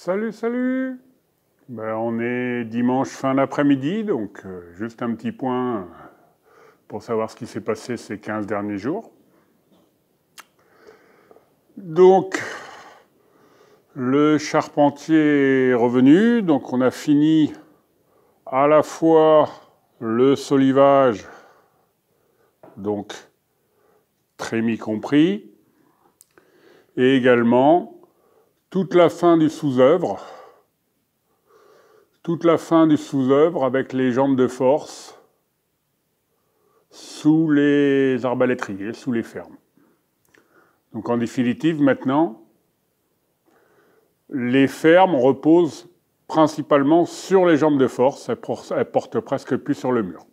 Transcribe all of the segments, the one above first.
Salut, salut ben, On est dimanche fin d'après-midi, donc euh, juste un petit point pour savoir ce qui s'est passé ces 15 derniers jours. Donc, le charpentier est revenu, donc on a fini à la fois le solivage, donc trémie compris, et également toute la fin du sous-œuvre, toute la fin du sous-œuvre avec les jambes de force sous les arbalétriers, sous les fermes. Donc en définitive, maintenant, les fermes reposent principalement sur les jambes de force, elles portent presque plus sur le mur.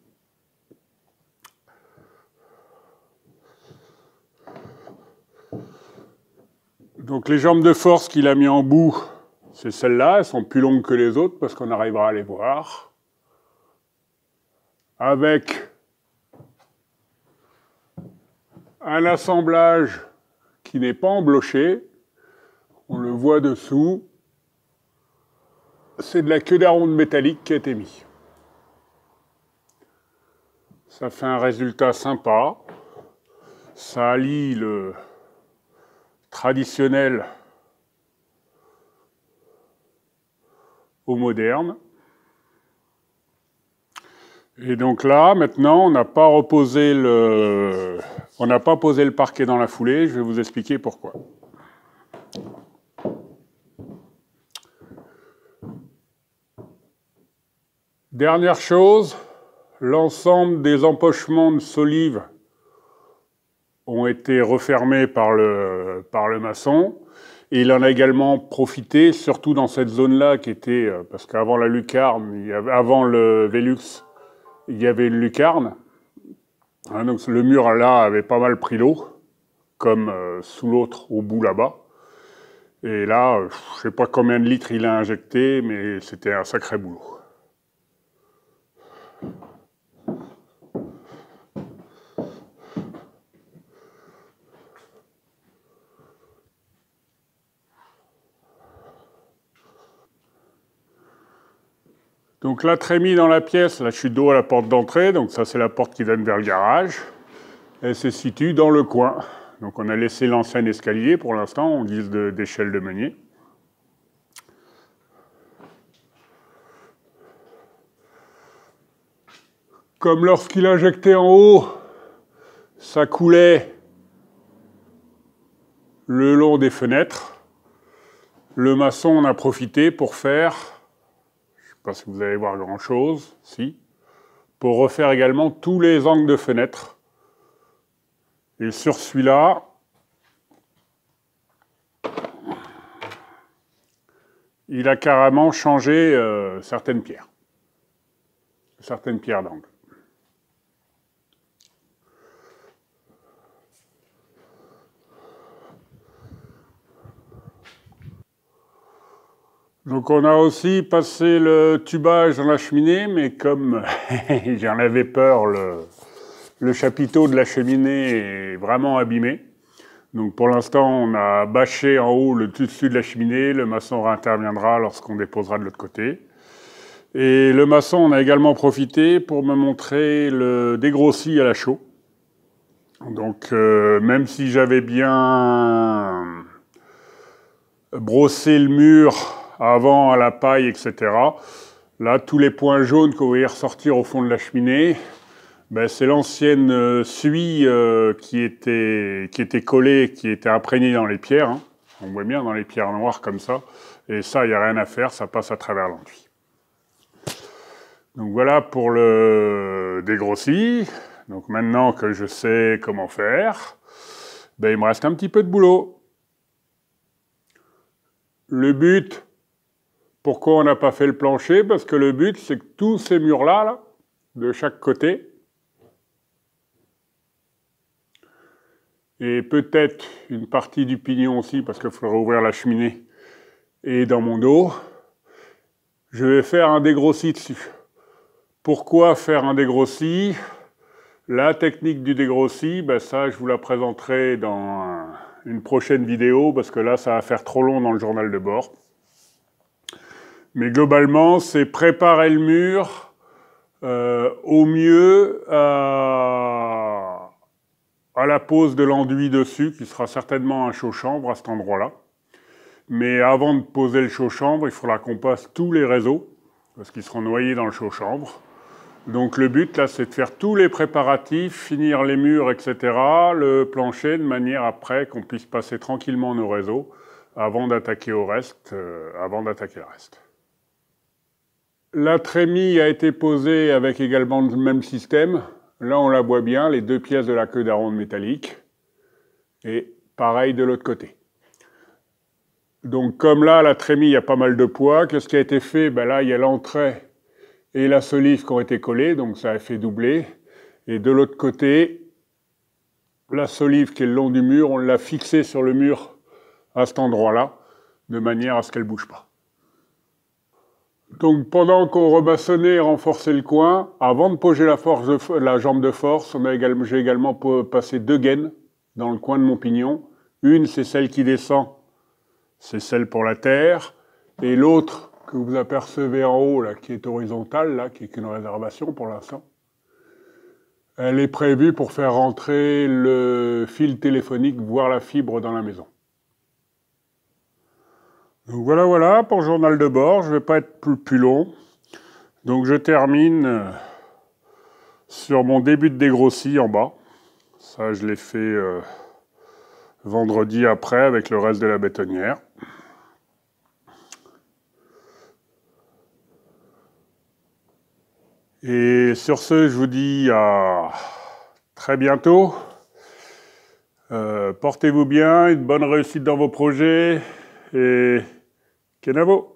Donc les jambes de force qu'il a mis en bout, c'est celles-là, elles sont plus longues que les autres parce qu'on arrivera à les voir. Avec un assemblage qui n'est pas embloché, on le voit dessous, c'est de la queue d'aronde métallique qui a été mis. Ça fait un résultat sympa. Ça allie le, traditionnel au moderne. Et donc là, maintenant, on n'a pas reposé le, on n'a pas posé le parquet dans la foulée. Je vais vous expliquer pourquoi. Dernière chose, l'ensemble des empochements de solives ont été refermés par le, par le maçon. Et il en a également profité, surtout dans cette zone-là qui était, euh, parce qu'avant la lucarne, avant le Velux, il y avait une lucarne. Hein, donc le mur là avait pas mal pris l'eau, comme euh, sous l'autre au bout là-bas. Et là, euh, je sais pas combien de litres il a injecté, mais c'était un sacré boulot. Donc la trémie dans la pièce, la chute d'eau à la porte d'entrée, donc ça c'est la porte qui donne vers le garage. Elle se situe dans le coin. Donc on a laissé l'ancien escalier pour l'instant en guise d'échelle de, meunier. Comme lorsqu'il injectait en haut, ça coulait le long des fenêtres. Le maçon en a profité pour faire pas si vous allez voir grand-chose, si, pour refaire également tous les angles de fenêtre. Et sur celui-là, il a carrément changé euh, certaines pierres, certaines pierres d'angle. Donc on a aussi passé le tubage dans la cheminée, mais comme j'en avais peur, le, chapiteau de la cheminée est vraiment abîmé. Donc pour l'instant, on a bâché en haut le dessus de la cheminée, le maçon réinterviendra lorsqu'on déposera de l'autre côté. Et le maçon, on a également profité pour me montrer le dégrossi à la chaux. Donc euh, même si j'avais bien brossé le mur avant à la paille, etc. Là, tous les points jaunes que vous voyez ressortir au fond de la cheminée, ben, c'est l'ancienne euh, suie euh, qui, était, qui était collée, qui était imprégnée dans les pierres. Hein. On voit bien dans les pierres noires comme ça. Et ça, il n'y a rien à faire, ça passe à travers l'enduit. Donc voilà pour le dégrossi. Donc maintenant que je sais comment faire, ben, il me reste un petit peu de boulot. Le but, pourquoi on n'a pas fait le plancher? Parce que le but, c'est que tous ces murs-là, de chaque côté, et peut-être une partie du pignon aussi, parce qu'il faudrait ouvrir la cheminée, et dans mon dos, je vais faire un dégrossi dessus. Pourquoi faire un dégrossi? La technique du dégrossi, ben ça, je vous la présenterai dans une prochaine vidéo, parce que là, ça va faire trop long dans le journal de bord. Mais globalement, c'est préparer le mur euh, au mieux à, à la pose de l'enduit dessus, qui sera certainement un chaud-chambre à cet endroit-là. Mais avant de poser le chaud-chambre, il faudra qu'on passe tous les réseaux, parce qu'ils seront noyés dans le chaud-chambre. Donc le but, là, c'est de faire tous les préparatifs, finir les murs, etc., le plancher, de manière après qu'on puisse passer tranquillement nos réseaux avant d'attaquer au reste, euh, avant d'attaquer le reste. La trémie a été posée avec également le même système. Là, on la voit bien, les deux pièces de la queue d'aronde métallique. Et pareil de l'autre côté. Donc comme là, la trémie, il a pas mal de poids. Qu'est-ce qui a été fait? Ben Là, il y a l'entrée et la solive qui ont été collées, donc ça a fait doubler. Et de l'autre côté, la solive qui est le long du mur, on l'a fixée sur le mur à cet endroit-là, de manière à ce qu'elle ne bouge pas. Donc pendant qu'on rebassonnait et renforçait le coin, avant de poser la, jambe de force, j'ai également passé deux gaines dans le coin de mon pignon. Une, c'est celle qui descend, c'est celle pour la terre, et l'autre que vous apercevez en haut, là, qui est horizontale, qui est une réservation pour l'instant, elle est prévue pour faire rentrer le fil téléphonique, voire la fibre dans la maison. Donc voilà, voilà, pour le journal de bord, je ne vais pas être plus, long. Donc je termine euh, sur mon début de dégrossi en bas. Ça, je l'ai fait euh, vendredi après avec le reste de la bétonnière. Et sur ce, je vous dis à très bientôt. Euh, portez-vous bien, une bonne réussite dans vos projets et Kenavo